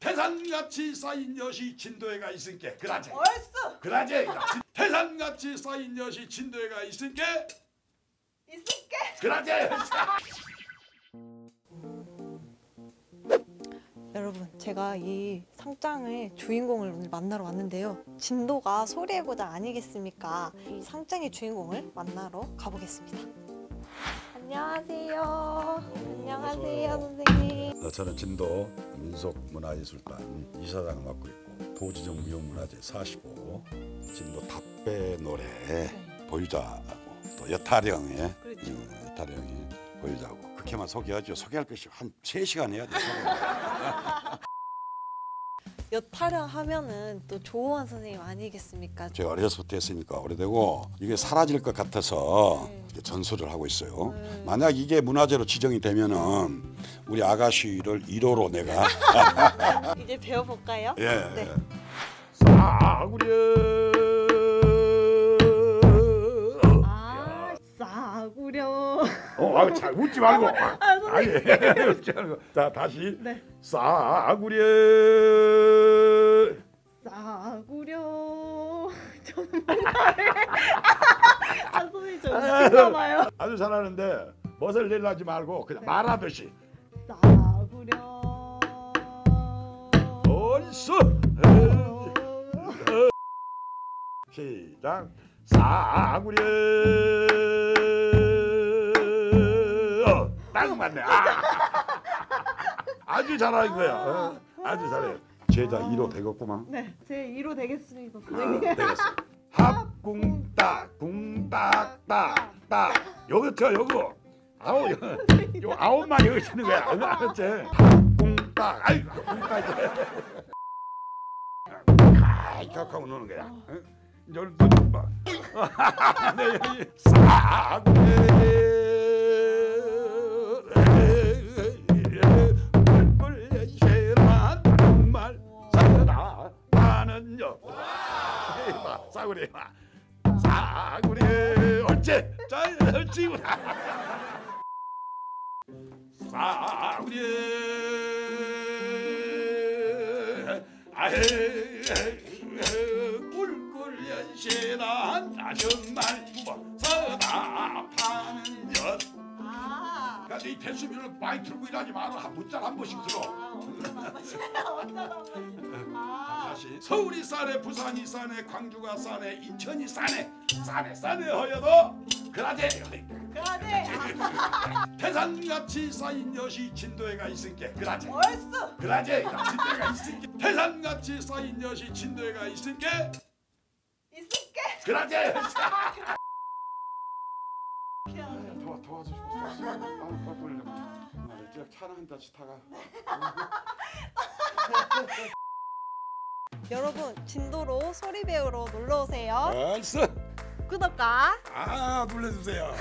태산같이 쌓인 여시 진도에가 있으니까 그라제 얼쑤 그라제 태산같이 쌓인 여시 진도에가 있으니까 있을게. 그라제 여러분, 제가 이 상장의 주인공을 오늘 만나러 왔는데요. 진도가 소리의 고장 아니겠습니까? 이 상장의 주인공을 만나러 가보겠습니다. 안녕하세요. 안녕하세요, 선생님. 어, 저는 진도 민속문화예술단 이사장을 맡고 있고 도지정 무형문화재 45 진도 답배 노래 보유자하고 또 여타령의 그렇죠. 음, 여타령의 보유자고 그렇게만 소개하죠 소개할 것이 한 3시간 해야 돼. 여타령 하면은 또 조호환 선생님 아니겠습니까? 제가 어려서부터 했으니까 오래되고 이게 사라질 것 같아서 네. 전수를 하고 있어요 네. 만약 이게 문화재로 지정이 되면은 우리 아가씨를 1호로 내가 이제 배워볼까요? 예. 네. 싸구려. 아, 싸구려. 어, 아, 잘 웃지 말고. 아, 아니, 선생님. 웃지 말고. 자, 다시. 네. 싸구려. 싸구려. 저는 뭔가를. 아, 웃긴가 봐요. 아주 잘하는데 멋을 내려하지 말고 그냥 네. 말하듯이. 싸구려. 얼쑤. 시작. 싸구려. 어, 딱 맞네. 아. 아주 잘하는 거야. 어, 아주 잘해. 제자 1호 되겠구만. 네, 제 1호 되겠습니다, 아, 선생님. 되겠어. 합궁딱 궁 딱딱딱 요거죠 요거 아홉 요, 요 아홉만 여기 치는 거야 알았지? 합궁딱 아이 궁딱 아이 격하고 노는 거야 응? 네, 여기 싸구려 꿀 싸구려 싸구려 어째 잘 옳지구나 싸구려 아헤 꿀꿀 연신한 나 정말 서다 파는 여 아. 야, 네 대수면을 많이 들고 일하지 마라. 한 문자 한 번씩 들어. 아. 다시 서울이 싸네, 부산이 싸네, 광주가 싸네, 인천이 싸네, 싸네 싸네 허여도 그라제 그러네. 태산같이 쌓인 여시 진도에가 있으니까 그라제 얼쑤. 그라제 진도에가 있으니까 태산같이 쌓인 여시 진도에가 있으니까 있을게. 그라제 도와 도와주시고. 아, 빨리 빨리. 아, 차는 한 잔씩 타가. 여러분 진도로 소리 배우러 놀러 오세요. 얼쑤. 구독과 아 눌러주세요.